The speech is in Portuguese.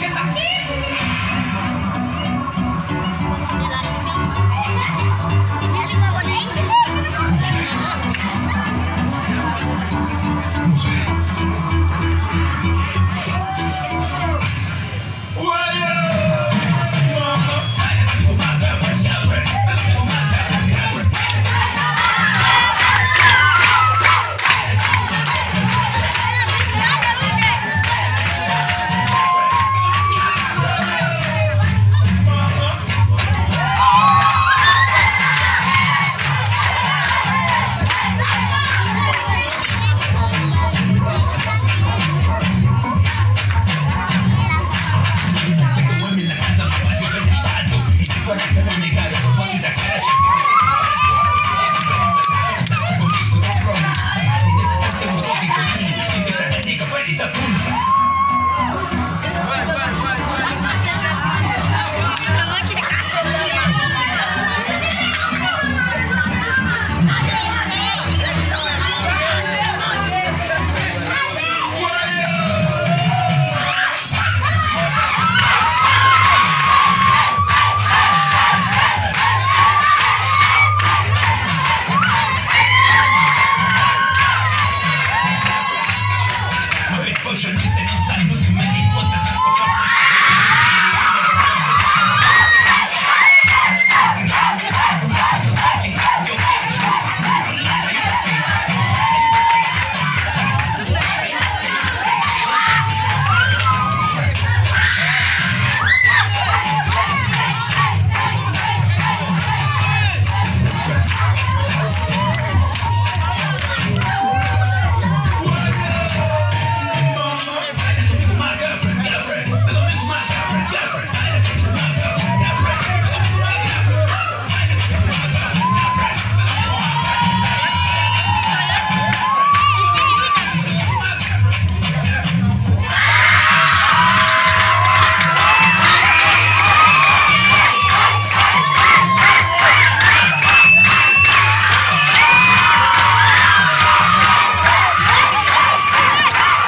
Você tá aqui? je lui ai mis